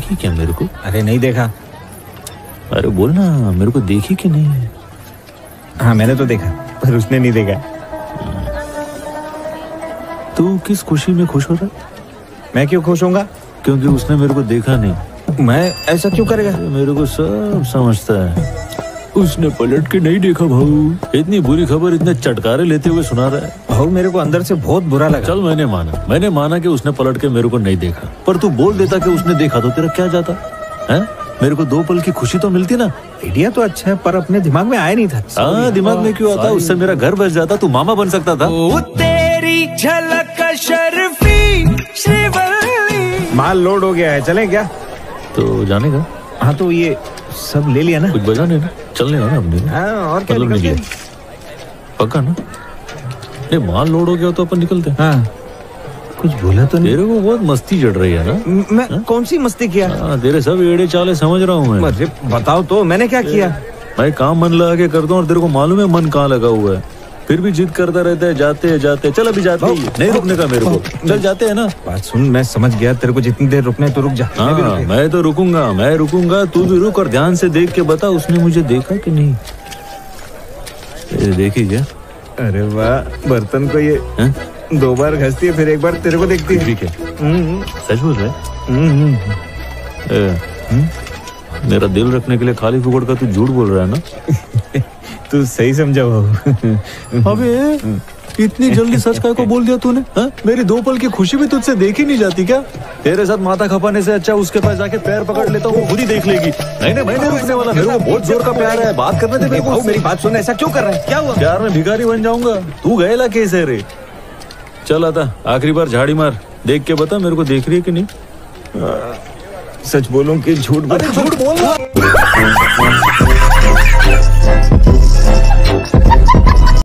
देखी क्या मेरे को? अरे नहीं देखा। अरे बोल ना मेरे को देखी कि नहीं? हाँ मैंने तो देखा पर उसने नहीं देखा। तू किस खुशी में खुश हो रहा? मैं क्यों खुश होऊँगा? क्योंकि उसने मेरे को देखा नहीं। मैं ऐसा क्यों करेगा? मेरे को सब समझता है। उसने पलट के नहीं देखा भाऊ। इतनी बुरी खबर इतने चटकारे लेते हुए सुना रहा है। भाऊ मेरे को अंदर से बहुत बुरा लगा। चल मैंने माना। मैंने माना कि उसने पलट के मेरे को नहीं देखा। पर तू बोल देता कि उसने देखा तो तेरा क्या जाता? है? मेरे को दो पल की खुशी तो मिलती ना। आइडिया तो अच्छा है पर अपने दिमाग में आया नहीं था। हाँ दिमाग में क्यों आता? उससे मेरा घर बस जाता तू मामा बन सकता था। तेरी झलक शर्फी माल लोड हो गया है चले क्या? तो जाने का? हाँ तो ये सब ले लिया ना? कुछ बजा नहीं ना? चलने ना अपने हाँ और क्या मतलब निकलते पक्का ना? नहीं माल लोड हो गया तो अपन निकलते हैं। हाँ। कुछ बोला तो नहीं। तेरे को बहुत मस्ती चढ़ रही है ना? मैं हा? कौन सी मस्ती किया? हाँ तेरे सब एड़े चाले समझ रहा हूँ मैं। बताओ तो मैंने क्या किया? भाई काम मन लगा के करता हूँ और तेरे को मालूम है मन कहाँ लगा हुआ है। फिर भी जिद करता रहता है जाते हैं जाते हैं। चल अभी जाते ही। नहीं रुकने का मेरे को। चल जाते हैं ना। बात सुन मैं समझ गया तेरे को जितनी देर रुकना तो रुक जा। मैं हाँ रुकेगा। मैं तो रुकूँगा मैं रुकूँगा तू भी रुक और ध्यान से देख के बता उसने मुझे देखा कि नहीं? देखी क्या? अरे वाह बर्तन को ये हैं? दो बार घसती है फिर एक बार तेरे को देखती है। ठीक है। हम्म, सच बोल रहा हम्म, हम्म। मेरा दिल रखने के लिए खाली फुकड़ का तू झूठ बोल रहा है ना? तू सही समझा बाबू। अबे इतनी जल्दी सच काय को बोल दिया तूने? हाँ? मेरी दो पल की खुशी भी तुझसे देखी नहीं जाती क्या? तेरे साथ माथा खपाने से अच्छा उसके पास जाके पैर पकड़ लेता हूँ वो खुद ही देख लेगी। नहीं नहीं मैं नहीं रुकने वाला। मेरे को बहुत ज़ोर का प्यार है। बात करने दे मेरे को। मेरी बात सुन ऐसा क्यों कर रहा है? क्या हुआ? प्यार में भिखारी बन जाऊँगा। तू गएला केस रे। चल आता आखिरी बार झाड़ी मार। देख के बता मेरे को देख रही है कि नहीं? सच बोलूँ कि झूठ बोल? झूठ बोल